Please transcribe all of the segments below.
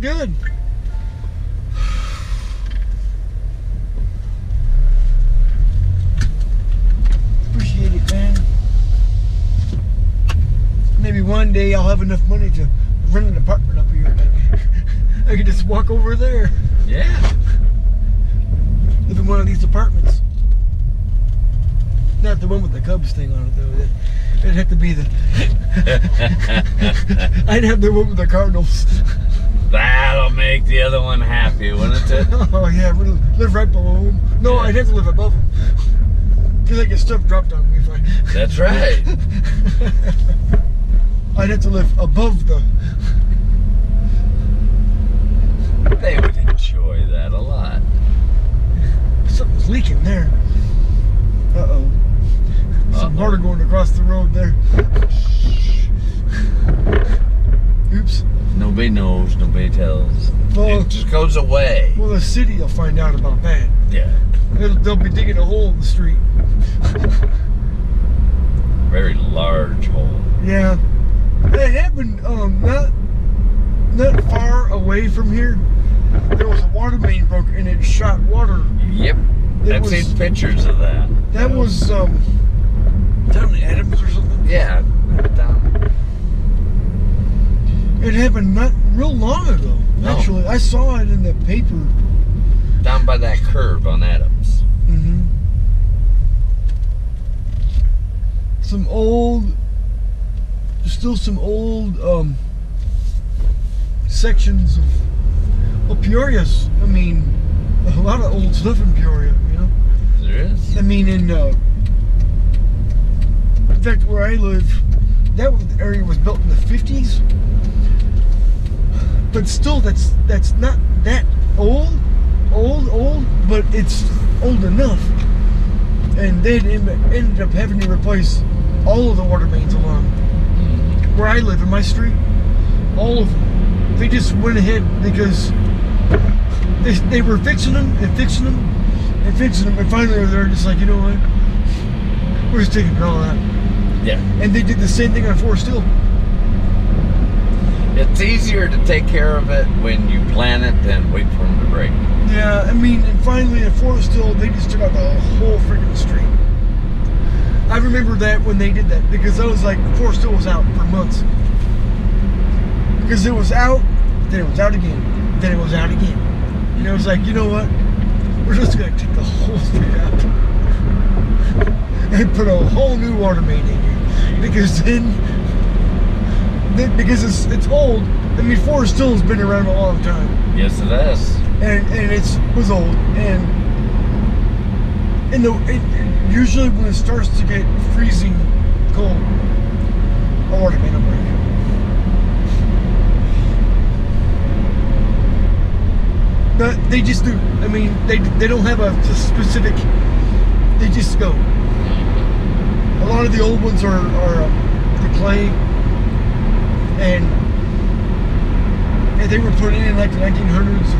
Good. Appreciate it, man. Maybe one day I'll have enough money to rent an apartment up here. I could just walk over there, Yeah. live in one of these apartments. Not the one with the Cubs thing on it, though. It'd have to be the. I'd have the one with the Cardinals. That'll make the other one happy, wouldn't it? Oh yeah, really live right below him. No, Yeah. I'd have to live above him. Cause I get stuff dropped on me if I. That's right. I'd have to live above the. They would enjoy that a lot. Something's leaking there. Uh oh. Some Uh-oh. water going across the road there. Nobody knows, nobody tells. Well, it just goes away. well, the city will find out about that. Yeah. It'll, they'll be digging a hole in the street. Very large hole. Yeah. That happened um, not not far away from here. There was a water main broke and it shot water. Yep. It I've was- seen pictures of that. That was um, Adams or something. Yeah. Down. It happened not real long ago. No. Actually, I saw it in the paper. Down by that curve on Adams. Mm-hmm. Some old, still some old um, sections of well, Peoria's. I mean, a lot of old stuff in Peoria. You know. There is. I mean, in uh, in fact, where I live, that area was built in the fifties. But still, that's that's not that old, old, old. But it's old enough. And they ended up having to replace all of the water mains along where I live in my street. All of them. They just went ahead because they, they were fixing them and fixing them and fixing them, and finally they're just like, you know what? We're just taking it all out. Yeah. And they did the same thing on Forrest Hill. It's easier to take care of it when you plan it than wait for them to break. Yeah, I mean, and finally Forrest Hill, they just took out the whole freaking street. I remember that when they did that because I was like, Forrest Hill was out for months. Because it was out, then it was out again, then it was out again. And it was like, you know what? We're just gonna take the whole street out and put a whole new water main in here because then because it's it's old. I mean, Forrest Hill has been around a long time Yes, it is. and and it's was old and and the it, usually when it starts to get freezing cold, a water main will break. But they just do. I mean, they they don't have a specific. They just go. A lot of the old ones are are um, the clay, and and they were put in like the 1900s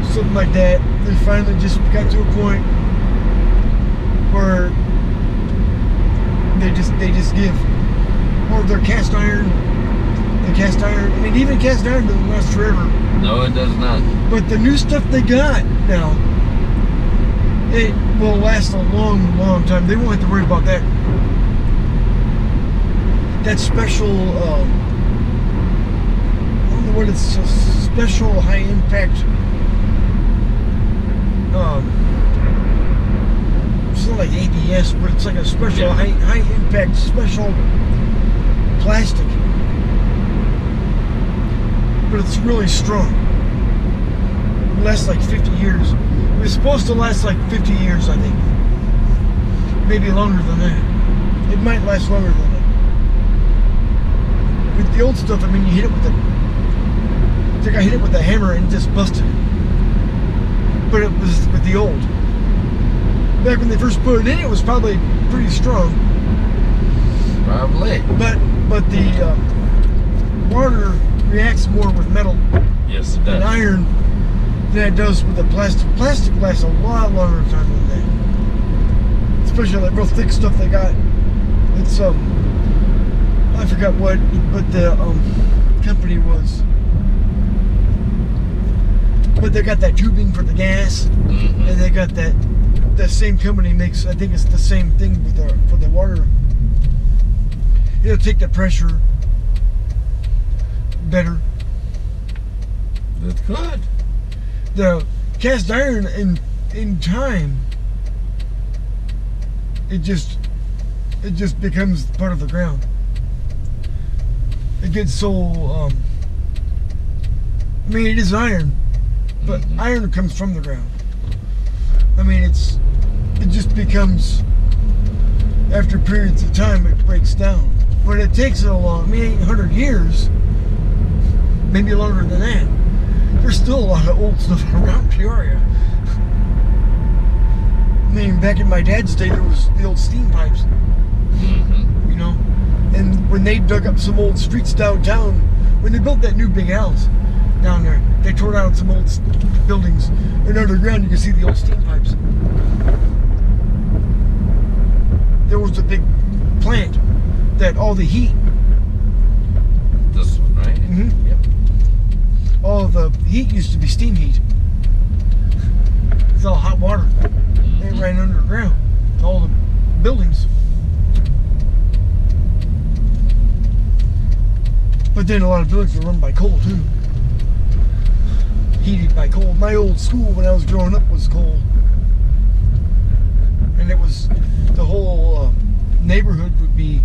or something like that. They finally just got to a point where they just they just give, or they're cast iron. The cast iron. I mean, even cast iron doesn't last forever. No, it does not. But the new stuff they got now, it will last a long, long time. They won't have to worry about that. That special, um, I don't know what it's, special high impact. Um, it's not like ABS, but it's like a special high, high impact special plastic. But it's really strong lasts like 50 years. It was supposed to last like 50 years, I think. Maybe longer than that. It might last longer than that. The old stuff, I mean, you hit it with a. I think I hit it with a hammer and just busted it. But it was with the old. Back when they first put it in, it was probably pretty strong. Probably. But but the uh, water reacts more with metal Yes, it than does. iron than it does with the plastic. Plastic lasts a lot longer time than that. Especially that real thick stuff they got. It's um I forgot what but the um company was. but they got that tubing for the gas, Mhm. and they got that. That same company makes. I think it's the same thing with the for the water. It'll take the pressure better. That's good. The cast iron in in time. It just it just becomes part of the ground. It gets so um I mean it is iron, but Mhm. iron comes from the ground. I mean it's it just becomes after periods of time it breaks down. But it takes it a long I mean 800 years, maybe longer than that. There's still a lot of old stuff around Peoria. I mean, back in my dad's day, there was the old steam pipes, Mm-hmm. you know. And when they dug up some old streets downtown, when they built that new big house down there, they tore down some old buildings, and underground you can see the old steam pipes. There was a big plant that all the heat, This one, right? Mhm. Yep. all the heat used to be steam heat. It's all hot water. They Mhm. ran underground. All the buildings. But then a lot of buildings were run by coal too. Heated by coal. My old school when I was growing up was coal. And it was the whole uh, neighborhood would be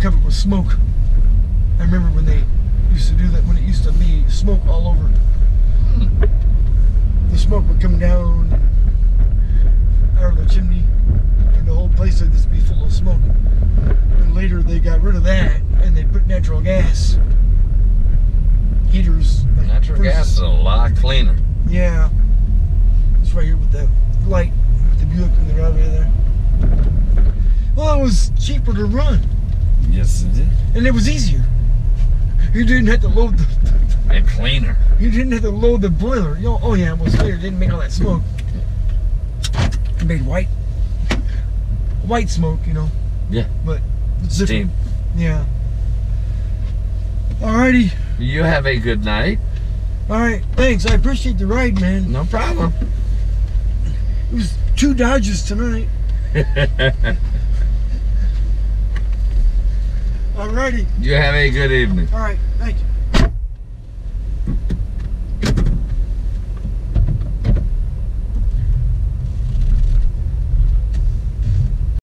covered with smoke. I remember when they used to do that when it used to be smoke all over. The smoke would come down out of the chimney, and the whole place would just be full of smoke. And later they got rid of that, and they put natural gas heaters. like Natural versus- gas is a lot cleaner. Yeah, it's right here with the light, with the Buick in the driveway there. Well, it was cheaper to run, Yes, it did. and it was easier. You didn't have to load the. And cleaner. You didn't have to load the boiler. You know, oh yeah, it was clear. It didn't make all that smoke. It made white, white smoke. You know. Yeah. But. Steam. Yeah. Alrighty. You have a good night. All right. Thanks. I appreciate the ride, man. No problem. It was two Dodges tonight. Alrighty. you have a good evening. All right. Thank you.